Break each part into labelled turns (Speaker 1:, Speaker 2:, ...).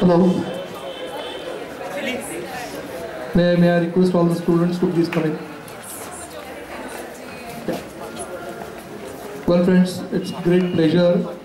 Speaker 1: Hello. May, may I request all the students to please come in? Well, friends, it's great pleasure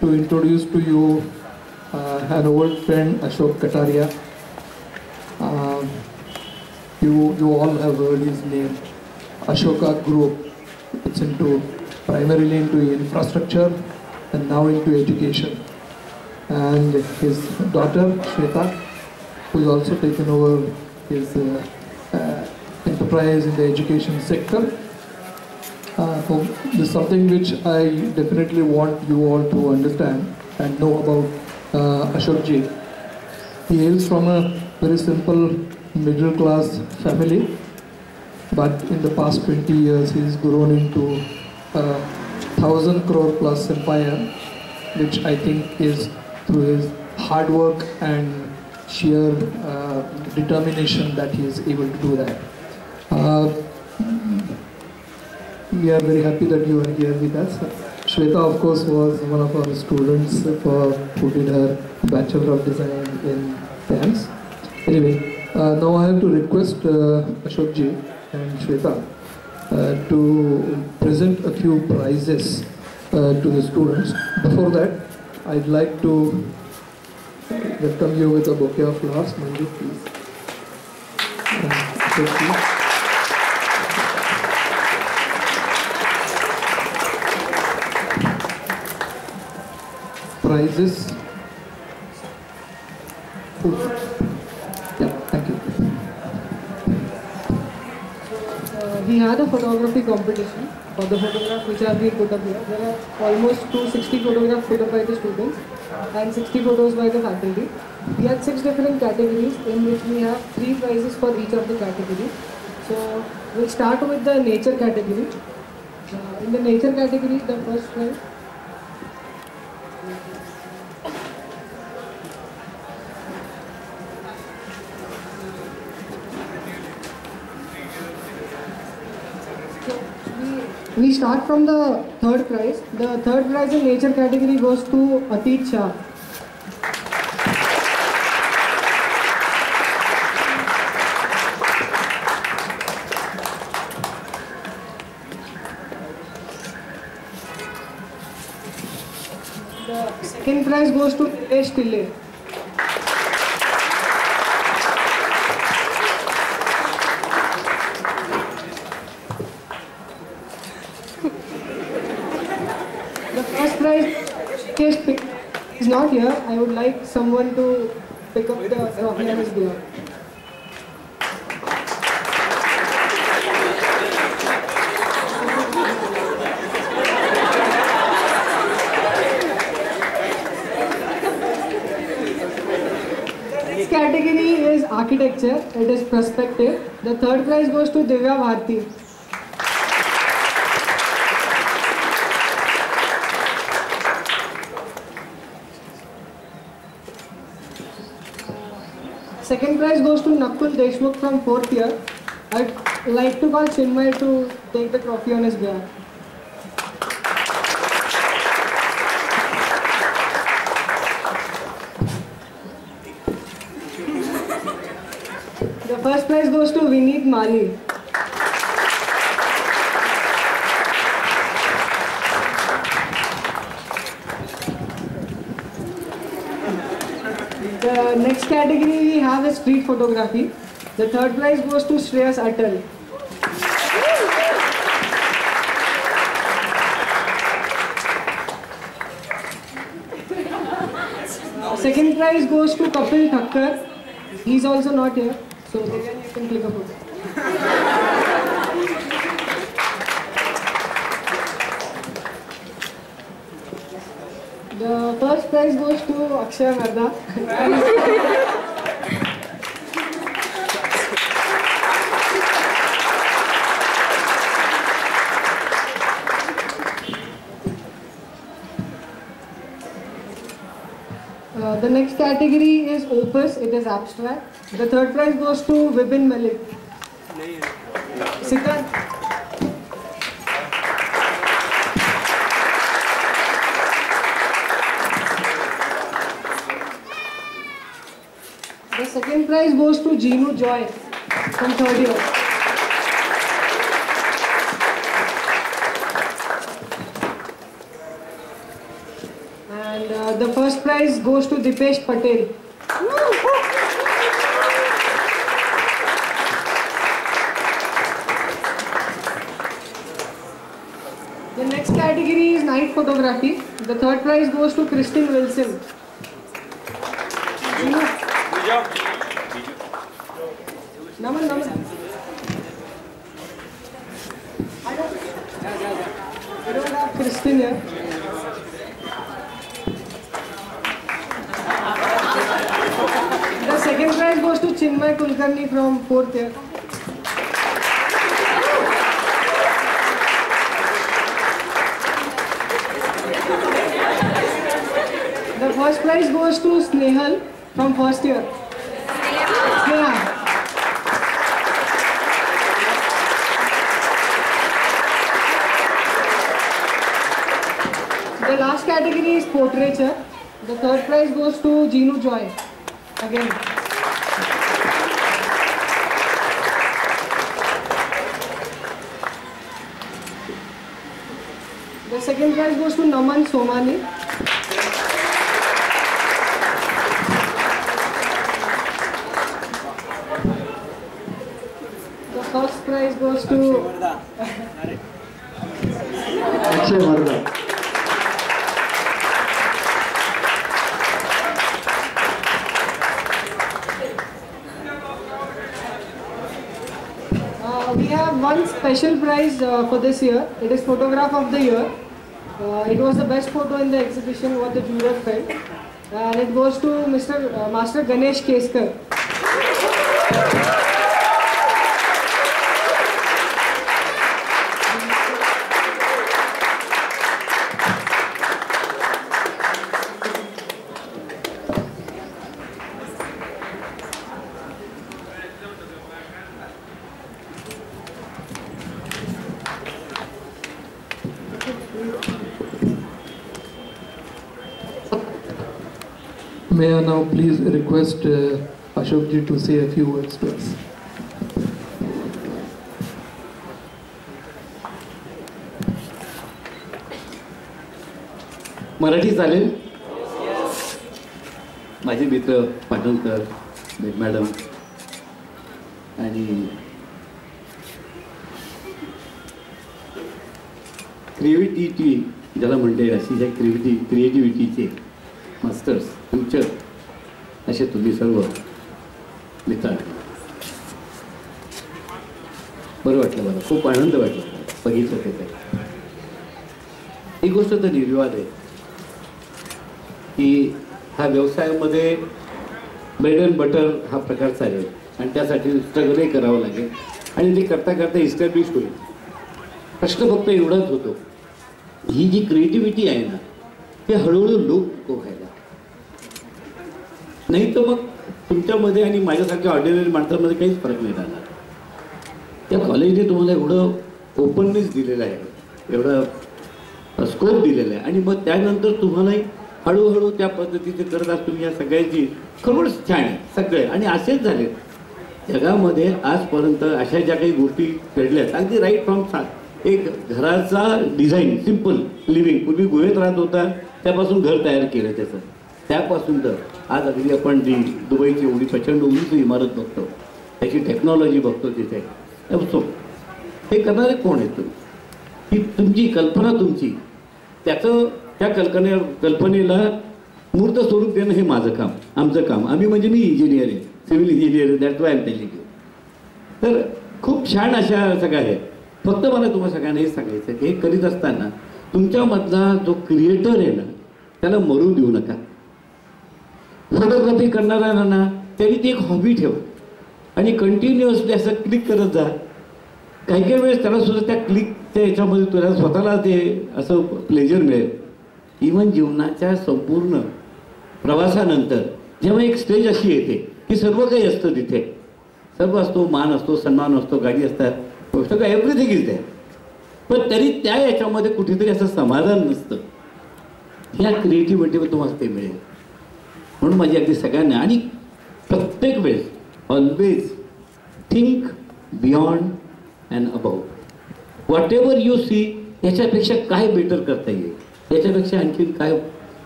Speaker 1: to introduce to you uh, an old friend, Ashok Kataria. Um, you, you all have heard his name. Ashoka Group. It's into primarily into infrastructure and now into education. And his daughter Shweta, who has also taken over his uh, uh, enterprise in the education sector. Uh, so this is something which I definitely want you all to understand and know about uh, Ashok ji. He hails from a very simple middle class family, but in the past 20 years he's grown into a thousand crore plus empire, which I think is through his hard work and sheer uh, determination that he is able to do that. Uh, we are very happy that you are here with us. Shweta, of course, was one of our students for who did her Bachelor of Design in dance. Anyway, uh, now I have to request uh, Ashok ji and Shweta uh, to present a few prizes uh, to the students. Before that, I'd like to welcome you with a bouquet of flowers. Manju, please. Ashok ji. prizes.
Speaker 2: Had a photography competition for the photograph which have been put up here. There are almost 260 photographs put up by the students and 60 photos by the faculty. We had six different categories in which we have three prizes for each of the categories. So we'll start with the nature category. Uh, in the nature category, the first prize We start from the third prize. The third prize in nature category goes to Atit Shah. The second prize goes to Nilesh Pillai. Not here. I would like someone to pick up the trophy on his. This category is architecture. It is perspective. The third prize goes to Divya Bharti. Second prize goes to Nakul Deshmukh from fourth year. I'd like to call Chinmay to take the trophy on his behalf. The first prize goes to Vineet Mali. The uh, next category we have is street photography. The third prize goes to Shreyas Atal. Second prize goes to Kapil Thakkar. He's also not here. So you can click a photo. The first prize goes to Akshay Verda. Uh, the next category is opus, it is abstract. The third prize goes to Vibin Malik. Sikant. Second prize goes to Genu Joy from third year. And uh, the first prize goes to Dipesh Patel. The next category is night photography. The third prize goes to Christine Wilson. Naman, Naman. I don't, I don't. The second prize goes to Chinmay Kulkarni from fourth year. The first prize goes to Snehal from first year. Sneha. Last category is portraiture. The third prize goes to Genu Joy. Again. The second prize goes to Naman Somani. The first prize goes to
Speaker 3: Akshay Wardha
Speaker 2: one special prize uh, for this year. It is photograph of the year. Uh, it was the best photo in the exhibition what the juror felt. And it goes to Mr. Uh, Master Ganesh Keskar.
Speaker 1: May I now please request uh, Ashokji to say a few words to us.
Speaker 4: Marathi चालेल माझे मित्र Patankar madam आणि creativity ज्याला म्हणते अशी ज्या creativity क्रिएटिव्हिटीचे masters future असे तुम्ही सर्व मित्र. आहे. बरं वाटलं मला खूप आनंद वाटला बघितलं ते काही एक गोष्ट तर निर्विवाद आहे. की हा व्यवसायामध्ये ब्रेड अँड बटर हा प्रकार चालेल आणि त्यासाठी स्ट्रगलही करावं लागेल. आणि ते करता करता इस्टॅब्लिश होईल. प्रश्न फक्त एवढाच होतो. ही जी क्रिएटिव्हिटी आहे ना ते हळूहळू लोक नको व्हायला नाही तर मग तुमच्यामध्ये आणि माझ्यासारख्या ऑर्डिनरी माणसामध्ये काहीच फरक नाही राहणार. त्या कॉलेजने तुम्हाला एवढं ओपननेस दिलेलं आहे. एवढं स्कोप दिलेला आहे. आणि मग त्यानंतर तुम्हालाही हळूहळू त्या पद्धतीचे करत असतो तुम्ही या सगळ्याची खरोखरच छान आहे सगळे. आणि असेच झाले. जगामध्ये आजपर्यंत अशा ज्या काही गोष्टी घडल्यात अगदी राईट फ्रॉम सात एक घराचा डिझाईन सिंपल लिव्हिंग पूर्वी गुहेत राहत होता त्यापासून घर तयार केलं त्याचं. त्यापासून तर आज अगदी आपण जी दुबईची एवढी प्रचंड उंच इमारत बघतो त्याची टेक्नॉलॉजी बघतो तिथे. बघतो हे करणारे कोण आहेत तुम्ही? ही तुमची कल्पना तुमची. त्याचं त्या कल्पने कल्पनेला मूर्त स्वरूप देणं हे माझं काम आमचं काम. आम्ही म्हणजे मी इंजिनियर आहे civil engineer that why I'm telling तर खूप छान अशा सगळ्या आहेत. फक्त मला तुम्हाला सगळ्यांना हे सांगायचं की हे करीत असताना तुमच्यामधला जो क्रिएटर आहे ना त्याला मरू देऊ नका. फोटोग्राफी करणारा ना त्यांनी ती एक हॉबी ठेवा. आणि कंटिन्युअसली असं क्लिक करत जा. काही काही वेळेस त्याला सुद्धा त्या क्लिकच्या याच्यामध्ये तुला स्वतःला ते असं प्लेजर मिळेल. इवन जीवनाच्या संपूर्ण प्रवासानंतर जेव्हा एक स्टेज अशी येते की सर्व काही असतं तिथे. सर्व असतो मान असतो सन्मान असतो गाडी असतात सगळं एव्हरीथिंग इज द्या पण तरी त्या याच्यामध्ये कुठेतरी असं समाधान नसतं. ह्या क्रिएटिव्हिटीवर तुम्हाला ते मिळेल. म्हणून माझी अगदी सगळ्यांना आणि प्रत्येक वेळेस always think beyond and about whatever you see याच्यापेक्षा काय बेटर करता येईल? याच्यापेक्षा आणखीन काय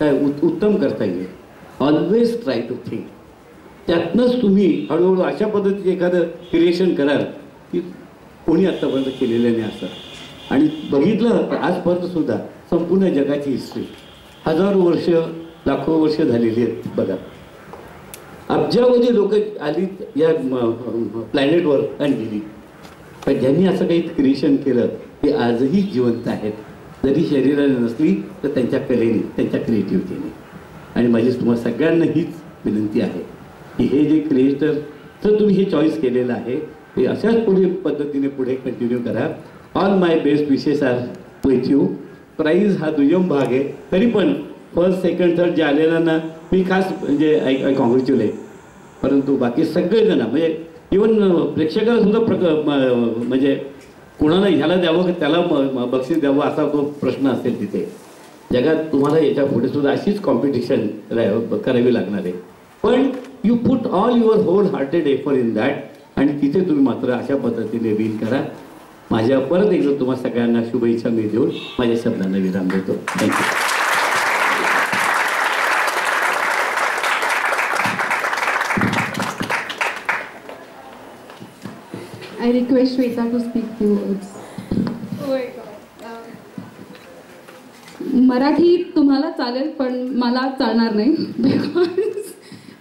Speaker 4: काय उत उत्तम करता येईल? ऑलवेज ट्राय टू थिंक त्यातनंच तुम्ही हळूहळू अशा पद्धतीचे एखादं क्रिएशन कराल की कोणी आत्तापर्यंत केलेलं नाही असं. आणि बघितलं तर आजपर्यंत सुद्धा संपूर्ण जगाची हिस्ट्री हजारो वर्ष लाखो वर्ष झालेली आहेत बघा. अब्जावधी लोक आली या प्लॅनेटवर आणि गेली. पण ज्यांनी असं काही क्रिएशन केलं ते आजही जिवंत आहेत. जरी शरीराने नसली तर त्यांच्या कलेने त्यांच्या क्रिएटिव्हिटीने. आणि माझी तुम्हाला सगळ्यांना हीच विनंती आहे की हे जे क्रिएटर तर तुम्ही हे चॉईस केलेलं आहे ते अशाच पुढे पद्धतीने पुढे कंटिन्यू करा. All my best wishes are with you prize हा दुय्यम भाग आहे तरी पण फर्स्ट सेकंड थर्ड जे आलेल्यांना मी खास म्हणजे आय आय कॉंग्रॅच्युलेट परंतु बाकी सगळेजण म्हणजे इवन प्रेक्षकाला सुद्धा प्रक म- म्हणजे कुणाला ह्याला द्यावं त्याला म- बक्षीस द्यावं असा तो प्रश्न असेल तिथे. जगात तुम्हाला याच्यापुढे सुद्धा अशीच कॉम्पिटिशन करावी लागणार आहे. पण you put all your whole hearted effort in that आणि तिथे तुम्ही मात्र अशा पद्धतीने विन करा. माझ्या परत एकदा तुम्हा सगळ्यांना शुभेच्छा मी देऊन माझ्या शब्दांना विराम देतो. Thank you
Speaker 5: I request Shweta to speak few words. Marathi तुम्हाला चालेल पण मला चालणार नाही because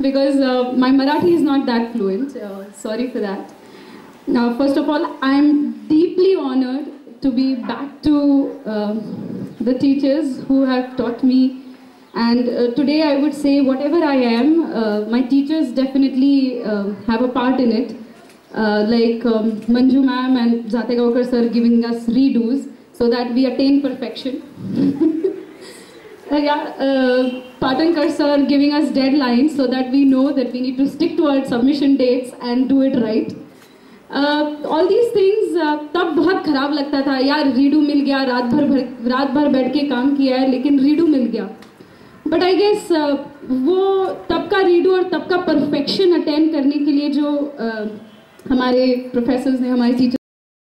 Speaker 5: because my Marathi is not that fluent sorry for that first of all I am deeply honoured to be back to the teachers who have taught me And uh, today I would say, whatever I am, uh, my teachers definitely uh, have a part in it. Uh, like um, Manju ma'am and Zategaokar sir giving us redos so that we attain perfection. Uh, yeah, uh, Patankar sir giving us deadlines so that we know that we need to stick to our submission dates and do it right. All these things तब बहुत ख़राब लगता था यार redo मिल गया रात भर भर रात भर बैठ के काम किया है लेकिन रीडू मिल गया बट आई गेस वो तब का रीडू और तब का परफेक्शन अटेंड करने के लिए जो uh, हमारे प्रोफेसर्स ने हमारे टीचर